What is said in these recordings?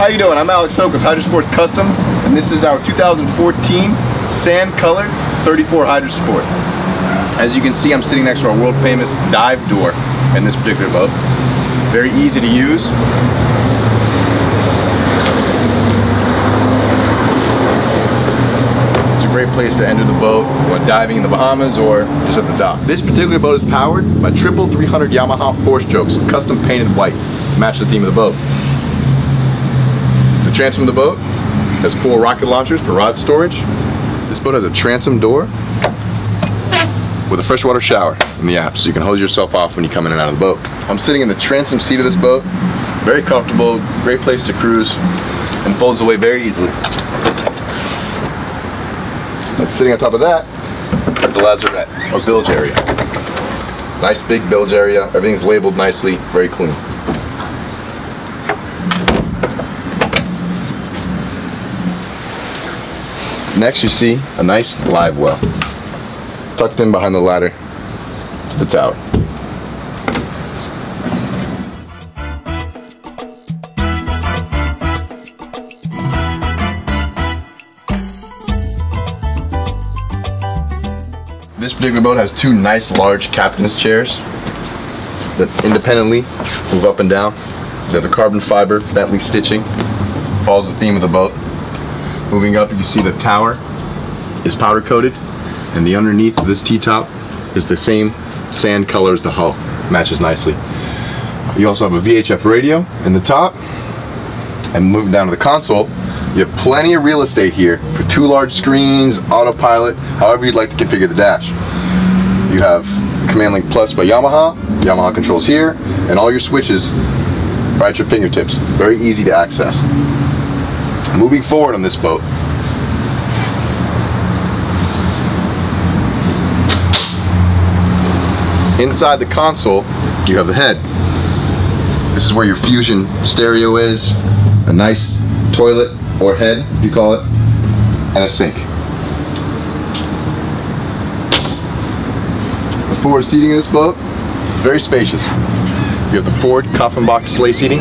How you doing? I'm Alex Hoke with Hydra Sport Custom, and this is our 2014 sand-colored 34 Hydra Sport. As you can see, I'm sitting next to our world famous dive door in this particular boat. Very easy to use. It's a great place to enter the boat when diving in the Bahamas or just at the dock. This particular boat is powered by triple 300 Yamaha four strokes, custom painted white, match the theme of the boat. Transom of the boat has four rocket launchers for rod storage. This boat has a transom door with a freshwater shower in the aft, so you can hose yourself off when you come in and out of the boat. I'm sitting in the transom seat of this boat. Very comfortable, great place to cruise, and folds away very easily. And sitting on top of that the lazarette, or bilge area. Nice big bilge area, everything's labeled nicely, very clean. Next you see a nice live well, tucked in behind the ladder to the tower. This particular boat has two nice large captain's chairs that independently move up and down. They're the carbon fiber Bentley stitching. Follows the theme of the boat. Moving up, you see the tower is powder coated, and the underneath of this T-top is the same sand color as the hull. Matches nicely. You also have a VHF radio in the top, and moving down to the console, you have plenty of real estate here for two large screens, autopilot, however you'd like to configure the dash. You have Command Link Plus by Yamaha, Yamaha controls here, and all your switches right at your fingertips. Very easy to access. Moving forward on this boat, inside the console, you have the head. This is where your Fusion stereo is, a nice toilet or head, you call it, and a sink. The forward seating in this boat very spacious. You have the Ford coffin box sleigh seating.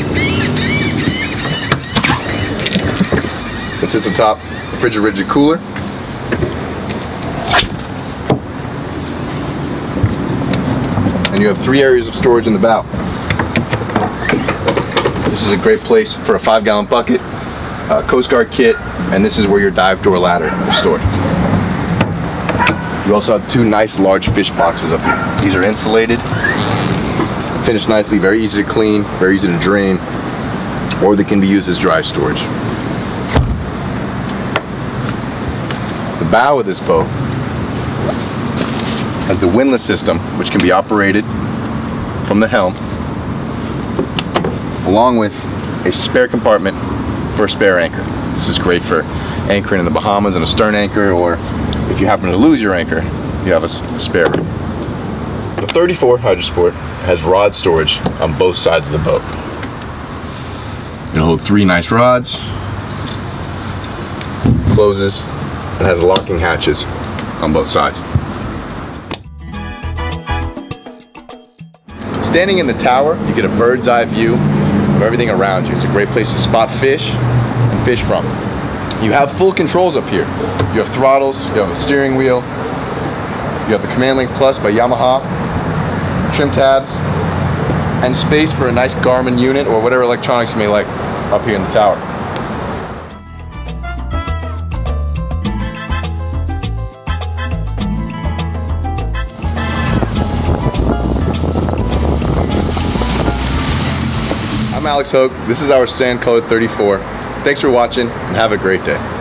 That sits atop the Frigid Rigid cooler. And you have three areas of storage in the bow. This is a great place for a five gallon bucket, Coast Guard kit, and this is where your dive door ladder is stored. You also have two nice large fish boxes up here. These are insulated, finished nicely, very easy to clean, very easy to drain, or they can be used as dry storage. Bow of this boat has the windlass system, which can be operated from the helm, along with a spare compartment for a spare anchor. This is great for anchoring in the Bahamas and a stern anchor, or if you happen to lose your anchor, you have a spare. The 34 Hydra Sport has rod storage on both sides of the boat. It'll hold three nice rods, closes, and has locking hatches on both sides. Standing in the tower, you get a bird's eye view of everything around you. It's a great place to spot fish and fish from. You have full controls up here. You have throttles, you have a steering wheel, you have the Command Link Plus by Yamaha, trim tabs, and space for a nice Garmin unit or whatever electronics you may like up here in the tower. Alex Hoke. This is our Sand Colored 34. Thanks for watching and have a great day.